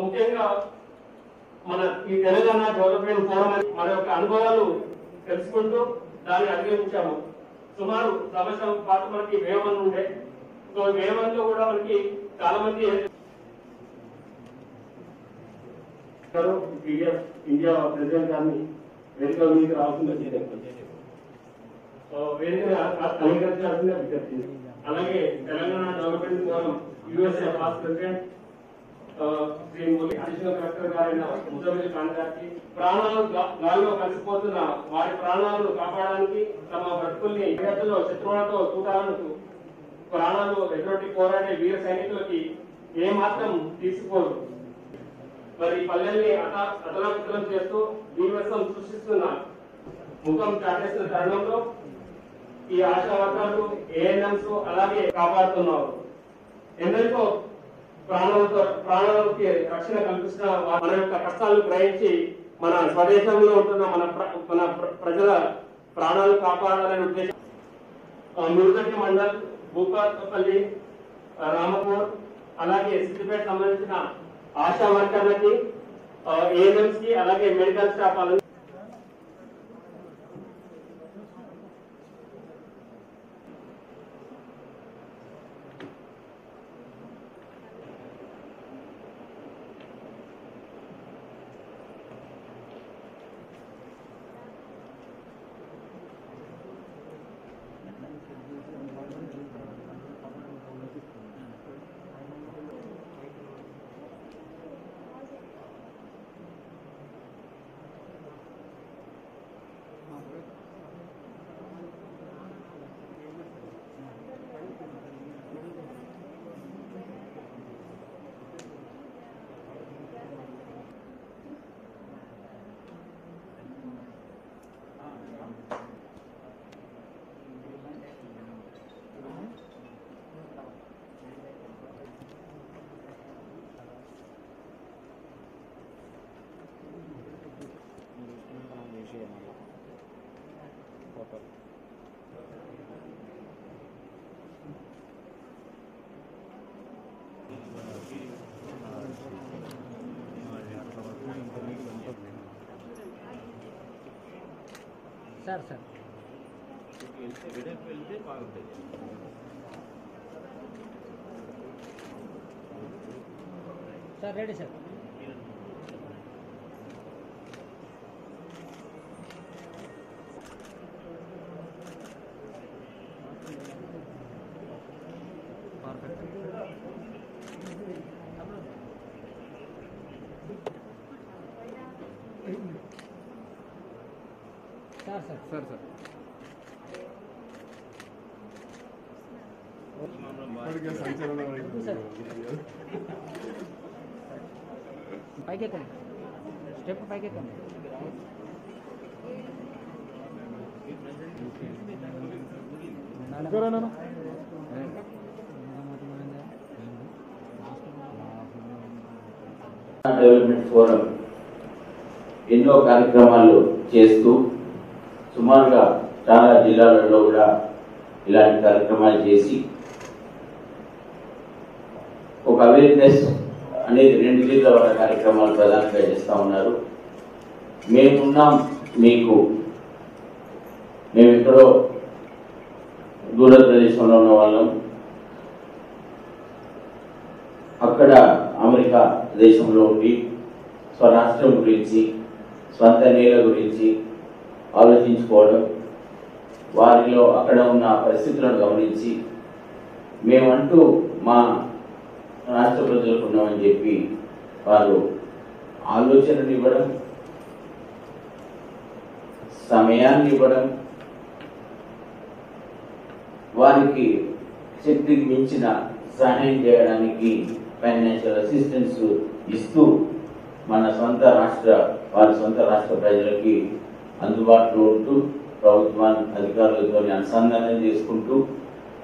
ముఖ్యంగా మన ఈ తెలంగాణ డెవలప్మెంట్ ఫోరం అని మన యొక్క అనుభవాలు తెలుసుకుంటూ దాన్ని అధిగమించాము. సుమారు సంవత్సరం పాటు మనకి వేమన్ ఉండే. సో వేమన్లో కూడా మనకి చాలా మంది ఇండియా ప్రెసిడెంట్ గారిని వేదిక మీకు రాకుండా సో వేదిక అలంకరించాల్సిందిగా విజ్ఞప్తి అలాగే Telangana development forum USA past president Shri Murali additional collector గారైన ముద్దమిల్లి ఖాన్ గారికి ప్రాణాలు గాలిలో కలిసిపోతున్న వారి ప్రాణాలను కాపాడడానికి తమ బ్రతుకుల్ని విద్యార్థుల్లో శత్రువులతో చూడాలను ప్రాణాలు ఎటువంటి పోరాడే వీర సైనికులకి ఏమాత్రం తీసుకోరు మరి పల్లెల్ని అత అతలాకుతలం చేస్తూ దీవసం సృష్టిస్తున్న ముఖం చాటేసిన తరుణంలో ఈ ఆశా వర్గాలు ఏఎన్ఎంస్ అలాగే కాపాడుతున్నారు. ఎందరికో ప్రాణాలతో ప్రాణాలకి రక్షణ కల్పిస్తున్న మన యొక్క కష్టాలను గ్రహించి మన స్వదేశంలో ఉంటున్న మన మన ప్రజల ప్రాణాలు కాపాడాలనే ఉద్దేశం. ఆ, మురుగట్టి మండల్ భూపాతపల్లి రామపూర్ అలాగే సిద్దిపేట సంబంధించిన ఆశా వర్కర్లకి ఏఎన్ఎంస్కి అలాగే మెడికల్ స్టాఫ్ వాళ్ళని sir sir sir ready sir sir sir. Sir sir. ఇప్పటికే సంచలనం సార్ పైకి ఎక్కండి స్టెప్ పైకి ఎక్కండి డెవలప్మెంట్ ఫోరం ఎన్నో కార్యక్రమాలు చేస్తూ సుమారుగా చాలా జిల్లాలలో కూడా ఇలాంటి కార్యక్రమాలు చేసి ఒక అవేర్నెస్ అనేది రెండు జిల్లా వాళ్ళ కార్యక్రమాలు ప్రధానంగా చేస్తూ ఉన్నారు. మేమున్నాం మీకు. మేము ఎక్కడో దూర ప్రదేశంలో ఉన్న వాళ్ళం. అక్కడ అమెరికా దేశంలో ఉండి స్వరాష్ట్రం గురించి స్వంత నేల గురించి ఆలోచించుకోవడం వారిలో అక్కడ ఉన్న పరిస్థితులను గమనించి మేమంటూ మా రాష్ట్ర ప్రజలకు ఉన్నామని చెప్పి వారు ఆలోచనలు ఇవ్వడం సమయాన్ని ఇవ్వడం వారికి శక్తికి మించిన సహాయం చేయడానికి ఫైనాన్షియల్ అసిస్టెన్స్ ఇస్తూ మన సొంత రాష్ట్ర వారి సొంత రాష్ట్ర ప్రజలకి అందుబాటులో ఉంటూ ప్రభుత్వాన్ని అధికారులతో అనుసంధానం చేసుకుంటూ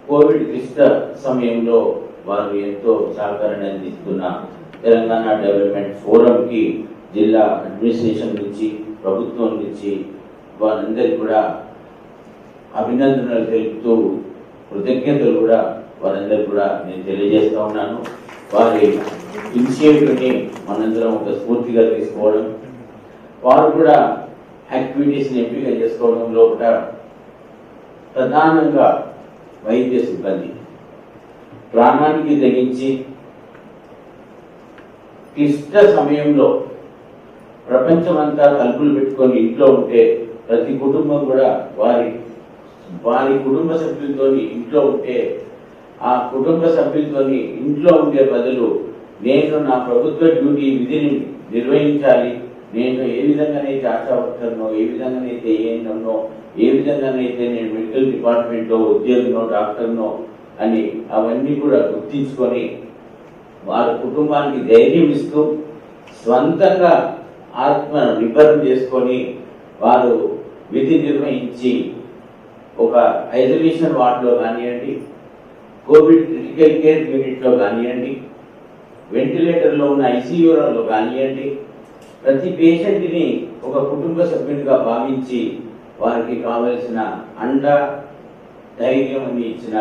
కోవిడ్ క్లిష్ట సమయంలో వారు ఎంతో సహకారాన్ని అందిస్తున్న తెలంగాణ డెవలప్మెంట్ ఫోరంకి జిల్లా అడ్మినిస్ట్రేషన్ నుంచి ప్రభుత్వం నుంచి వారందరికీ కూడా అభినందనలు తెలుపుతూ కృతజ్ఞతలు కూడా వారందరికీ కూడా నేను తెలియజేస్తూ ఉన్నాను. వారి ఇనిషియేటివ్ని మనందరం ఒక స్ఫూర్తిగా తీసుకోవడం. వారు కూడా యాక్టివిటీస్ని ఎంపిక చేసుకోవడం లోపల ప్రధానంగా వైద్య సిబ్బంది. ప్రాణానికి తెగించి క్లిష్ట సమయంలో ప్రపంచమంతా తలుపులు పెట్టుకొని ఇంట్లో ఉంటే ప్రతి కుటుంబం కూడా వారి వారి కుటుంబ సభ్యులతో ఇంట్లో ఉంటే ఆ కుటుంబ సభ్యులతో ఇంట్లో ఉండే బదులు నేను నా ప్రభుత్వ డ్యూటీ విధిని నిర్వహించాలి. నేను ఏ విధంగానైతే ఆశా వర్కర్నో ఏ విధంగానైతే ఏఎన్ఎంనో ఏ విధంగానైతే నేను మెడికల్ డిపార్ట్మెంట్లో ఉద్యోగినో డాక్టర్నో అని అవన్నీ కూడా గుర్తించుకొని వారి కుటుంబానికి ధైర్యం ఇస్తూ స్వంతంగా ఆత్మ నిబద్ధం చేసుకొని వారు విధి నిర్వహించి ఒక ఐసోలేషన్ వార్డులో కానివ్వండి కోవిడ్ క్రిటికల్ కేర్ యూనిట్లో కానివ్వండి వెంటిలేటర్లో ఉన్న ఐసీయూలో కానివ్వండి ప్రతి పేషెంట్ని ఒక కుటుంబ సభ్యునిగా భావించి వారికి కావలసిన అండ ధైర్యం అని ఇచ్చిన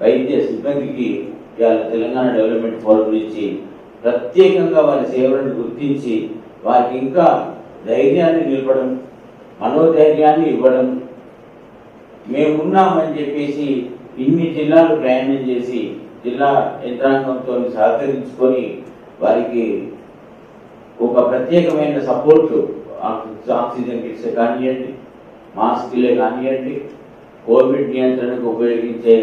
వైద్య సిబ్బందికి ఇవాళ తెలంగాణ డెవలప్మెంట్ ఫోరం నుంచి ప్రత్యేకంగా వారి సేవలను గుర్తించి వారికి ఇంకా ధైర్యాన్ని నిలపడం మనోధైర్యాన్ని ఇవ్వడం మేమున్నామని చెప్పేసి ఇన్ని జిల్లాలు ప్రయాణం చేసి జిల్లా యంత్రాంగంతో సహకరించుకొని వారికి ఒక ప్రత్యేకమైన సపోర్ట్ ఆక్సిజన్ కిట్స్ కానివ్వండి మాస్క్లే కానివ్వండి కోవిడ్ నియంత్రణకు ఉపయోగించే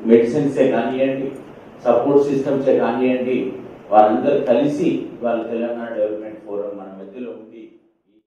మెడిసిన్సే కానివ్వండి సపోర్ట్ సిస్టమ్సే కానివ్వండి వారందరూ కలిసి వాళ్ళ తెలంగాణ డెవలప్మెంట్ ఫోరం మన మధ్యలో